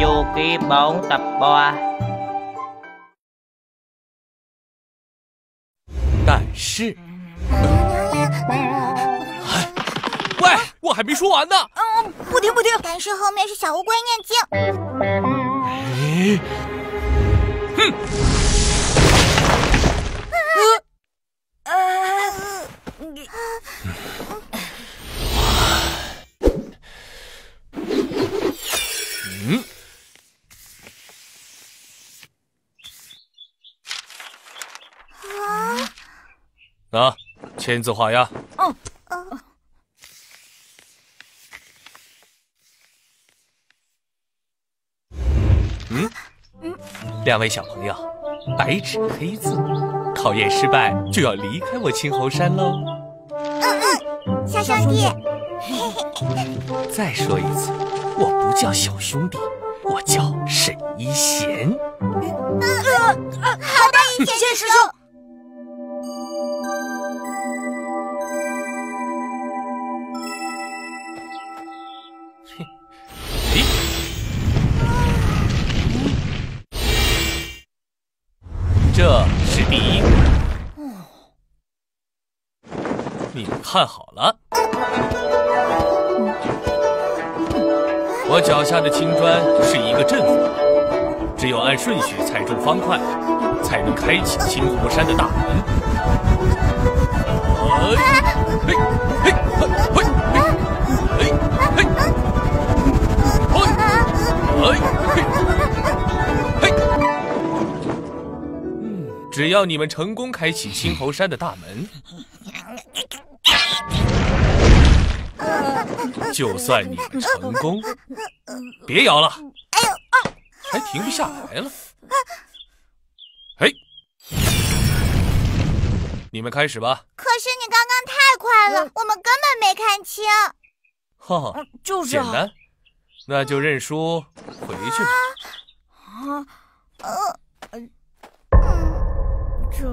du ký bốn tập ba 但是，哎，喂，我还没说完呢。嗯，不听不听。但是后面是小乌龟念经。哎，哼。啊，签字画押。嗯。嗯。嗯。两位小朋友，白纸黑字，考验失败就要离开我青猴山喽。嗯嗯，小兄弟。再说一次，我不叫小兄弟，我叫沈一贤。嗯嗯，好的，一贤师兄。这是第一个，你们看好了，我脚下的青砖是一个阵法，只有按顺序踩中方块，才能开启青湖山的大门。嘿，嘿，嘿，嘿，只要你们成功开启青猴山的大门，就算你们成功，别摇了，哎呦还停不下来了。嘿，你们开始吧。可是你刚刚太快了，我们根本没看清。哈，就是简单，那就认输回去吧。啊，呃。这